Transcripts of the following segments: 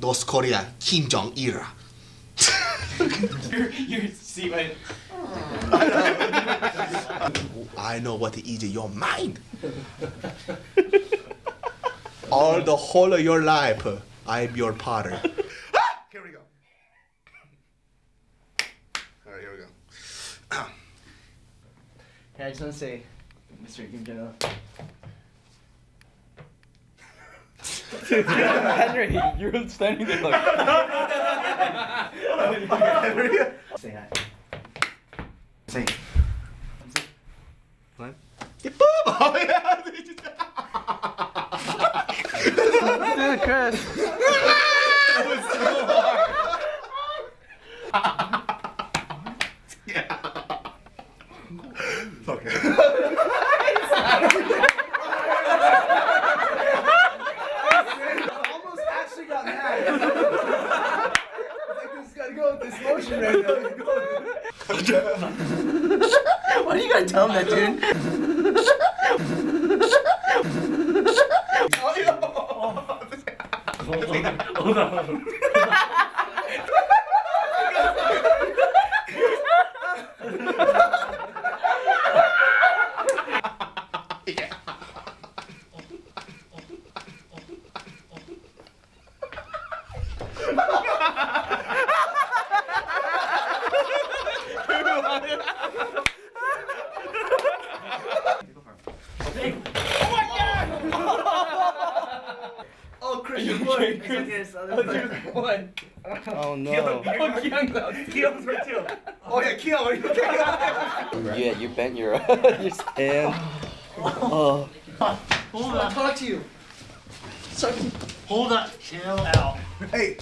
North Korea Kim Jong Il. Your, your see my I know what is in your mind. All the whole of your life, I'm your partner. here we go. All right, here we go. Hey, I just want to say, Mr. Kim Jong Henry, you're standing there like. Say hi. Say. What? Boom! Oh, yeah. Chris. okay. almost actually got mad. like this gotta go this motion right now. Why do you gotta tell him that, dude? Hold on. Oh, Chris, you won. Chris. One. Oh no. Oh, Keon's right too. Oh, yeah, Keon, are you okay? Yeah, you bent your your stand. Oh. Hold on. Talk to you. Hold on. Chill out. Hey.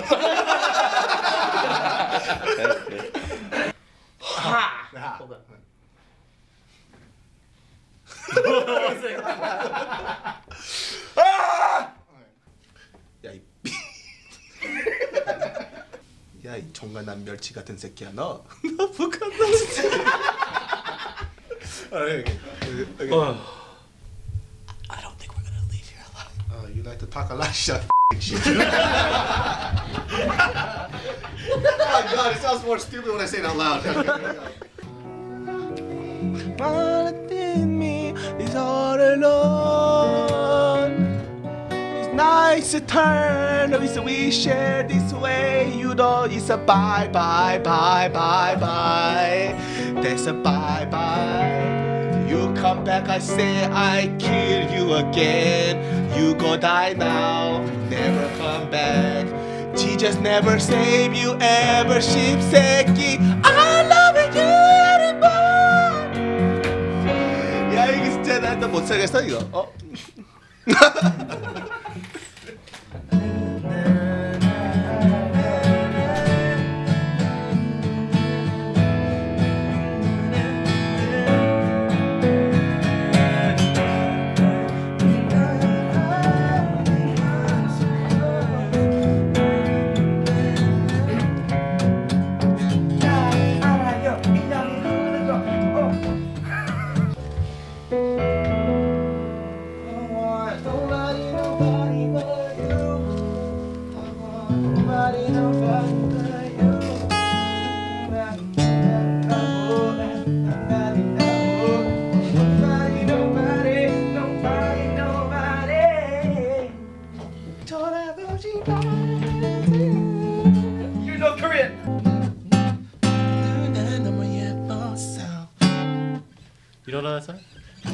Good. Hold on. 야, 이 야, 이 종간난 멸치 같은 새끼야, 너. 너 북한 너 진짜. 아, 여기, 여기, 여기. I don't think we're gonna leave here alive. Oh, you like to talk a lot, shut shit. oh god, it sounds more stupid when I say it out loud. me is all alone. It's nice to turn, it's we share this way. You know, it's a bye, bye, bye, bye, bye. There's a bye, bye. You come back, I say I kill you again. You go die now, never come back. Jesus never save you ever, shipseki. I love you anymore. 야 이게 진짜 나못 살겠어 이거. 어? You know Korean. You don't know that song? I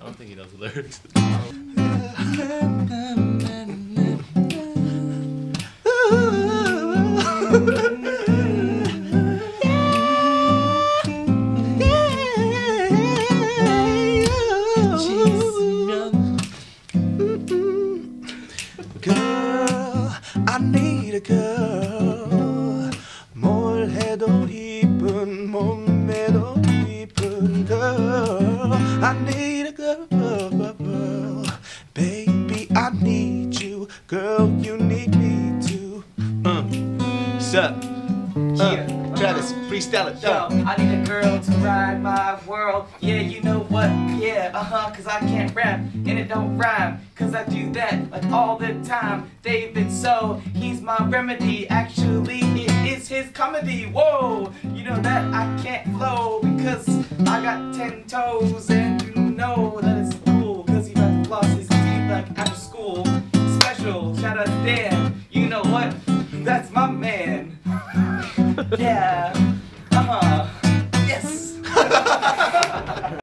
don't think he knows the lyrics. I need a girl. 뭘 해도 이쁜 몸매도 이쁜 girl. I need a girl Baby I need you. Girl you need me too. Uh, Sup? Uh, yeah. Travis freestyle it up my world. Yeah, you know what? Yeah, uh huh, cause I can't rap and it don't rhyme. Cause I do that like all the time. David So, he's my remedy. Actually, it is his comedy. Whoa, you know that I can't flow because I got ten toes and you know that it's cool. Cause he about to floss his teeth like after school. Special, shout out to Dan. You know what? That's my man.